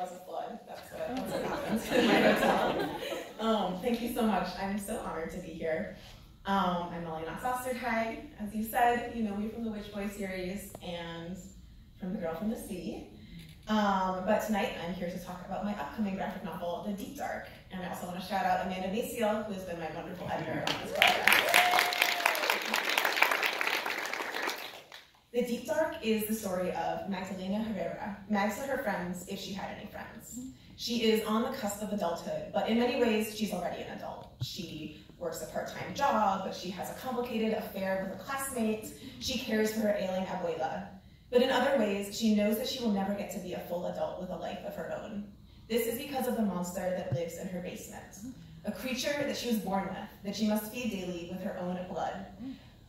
was a flood. That's what. Um, thank you so much. I'm so honored to be here. Um, I'm Molly Knox Ostertag. As you said, you know me from the Witch Boy series and from The Girl from the Sea. Um, but tonight I'm here to talk about my upcoming graphic novel, The Deep Dark. And I also want to shout out Amanda Maciel, who has been my wonderful editor on this project. The Deep Dark is the story of Magdalena Herrera. Mags to her friends, if she had any friends. She is on the cusp of adulthood, but in many ways, she's already an adult. She works a part-time job, but she has a complicated affair with a classmate. She cares for her ailing abuela. But in other ways, she knows that she will never get to be a full adult with a life of her own. This is because of the monster that lives in her basement. A creature that she was born with, that she must feed daily with her own blood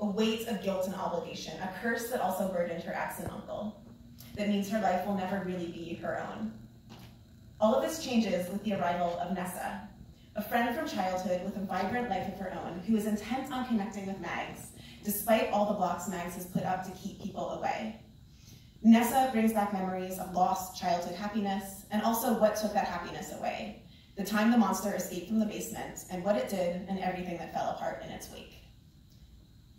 a weight of guilt and obligation, a curse that also burdened her absent uncle. That means her life will never really be her own. All of this changes with the arrival of Nessa, a friend from childhood with a vibrant life of her own who is intent on connecting with Mags, despite all the blocks Mags has put up to keep people away. Nessa brings back memories of lost childhood happiness and also what took that happiness away, the time the monster escaped from the basement and what it did and everything that fell apart in its wake.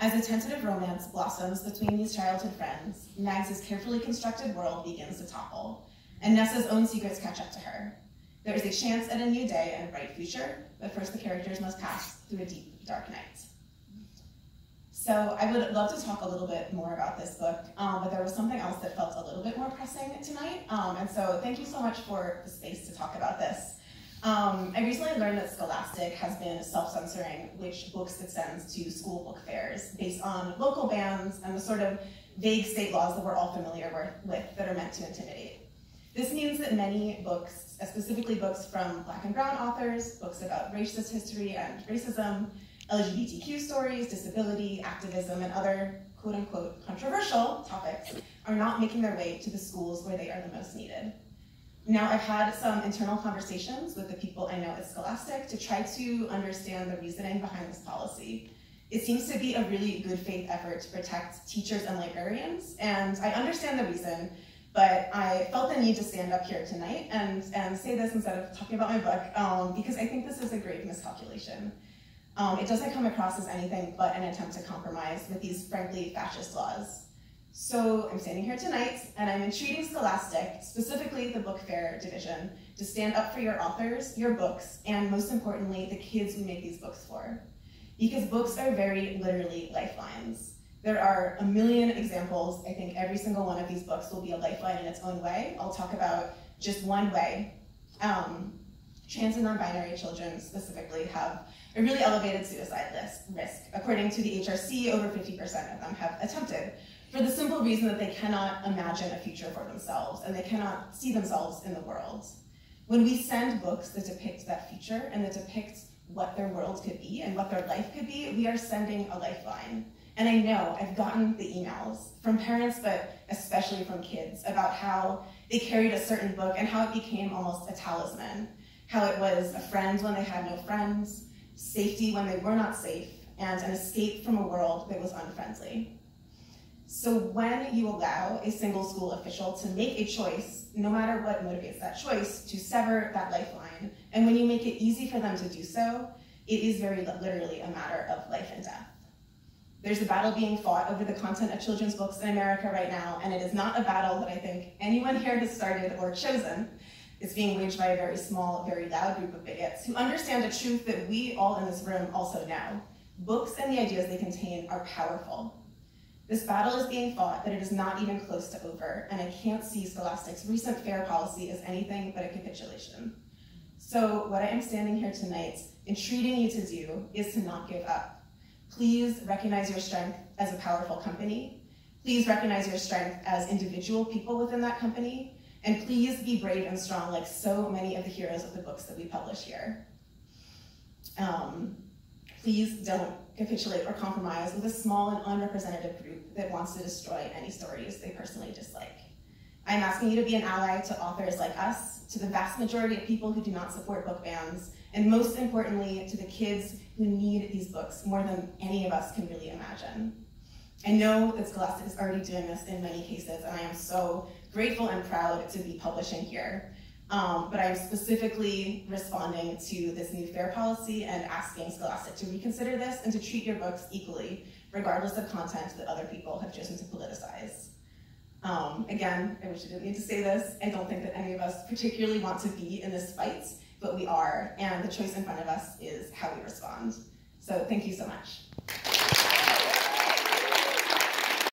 As a tentative romance blossoms between these childhood friends, Mags' carefully constructed world begins to topple, and Nessa's own secrets catch up to her. There is a chance at a new day and a bright future, but first the characters must pass through a deep, dark night. So I would love to talk a little bit more about this book, um, but there was something else that felt a little bit more pressing tonight, um, and so thank you so much for the space to talk about this. Um, I recently learned that Scholastic has been self-censoring which books it sends to school book fairs based on local bans and the sort of vague state laws that we're all familiar with that are meant to intimidate. This means that many books, uh, specifically books from black and brown authors, books about racist history and racism, LGBTQ stories, disability, activism, and other quote unquote controversial topics are not making their way to the schools where they are the most needed. Now, I've had some internal conversations with the people I know at Scholastic to try to understand the reasoning behind this policy. It seems to be a really good faith effort to protect teachers and librarians, and I understand the reason, but I felt the need to stand up here tonight and, and say this instead of talking about my book, um, because I think this is a grave miscalculation. Um, it doesn't come across as anything but an attempt to compromise with these frankly fascist laws. So I'm standing here tonight, and I'm entreating Scholastic, specifically the Book Fair division, to stand up for your authors, your books, and most importantly, the kids we make these books for. Because books are very literally lifelines. There are a million examples. I think every single one of these books will be a lifeline in its own way. I'll talk about just one way. Um, trans and non-binary children specifically have a really elevated suicide risk. According to the HRC, over 50% of them have attempted for the simple reason that they cannot imagine a future for themselves and they cannot see themselves in the world. When we send books that depict that future and that depict what their world could be and what their life could be, we are sending a lifeline. And I know I've gotten the emails from parents, but especially from kids, about how they carried a certain book and how it became almost a talisman. How it was a friend when they had no friends, safety when they were not safe, and an escape from a world that was unfriendly. So when you allow a single school official to make a choice, no matter what motivates that choice, to sever that lifeline, and when you make it easy for them to do so, it is very literally a matter of life and death. There's a battle being fought over the content of children's books in America right now, and it is not a battle that I think anyone here has started or chosen. It's being waged by a very small, very loud group of bigots who understand a truth that we all in this room also know. Books and the ideas they contain are powerful. This battle is being fought, but it is not even close to over, and I can't see Scholastic's recent fair policy as anything but a capitulation. So what I am standing here tonight entreating you to do is to not give up. Please recognize your strength as a powerful company. Please recognize your strength as individual people within that company. And please be brave and strong like so many of the heroes of the books that we publish here. Um, please don't capitulate or compromise with a small and unrepresentative group that wants to destroy any stories they personally dislike. I'm asking you to be an ally to authors like us, to the vast majority of people who do not support book bans, and most importantly, to the kids who need these books more than any of us can really imagine. I know that Scholastic is already doing this in many cases, and I am so grateful and proud to be publishing here. Um, but I'm specifically responding to this new fair policy and asking Scholastic to reconsider this and to treat your books equally, regardless of content that other people have chosen to politicize. Um, again, I wish I didn't need to say this. I don't think that any of us particularly want to be in this fight, but we are, and the choice in front of us is how we respond. So thank you so much.